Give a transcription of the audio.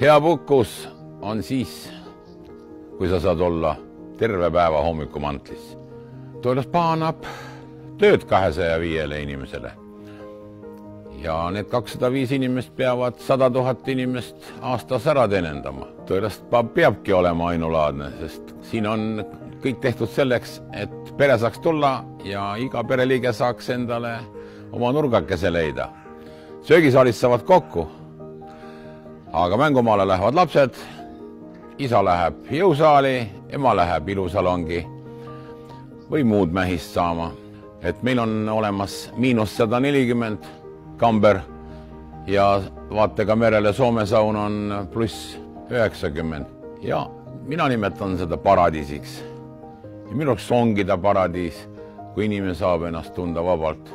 hea puhkus on siis, kui sa saad olla terve päeva hommikumantlis. Toilas Paa annab tööd kahesaja viiele inimesele. ja need kakssada viis inimest peavad sada tuhat inimest aastas ära teenindama. Toilast Paa peabki olema ainulaadne, sest siin on kõik tehtud selleks, et pere saaks tulla ja iga pereliige saaks endale oma nurgakese leida. söögisaalis saavad kokku aga mängumaale lähevad lapsed, isa läheb jõusaali, ema läheb ilusalongi või muud mähist saama. et meil on olemas miinus sada nelikümmend kamber ja vaatega merele Soome saun on pluss üheksakümmend ja mina nimetan seda paradiisiks. ja minu arust ongi ta paradiis, kui inimene saab ennast tunda vabalt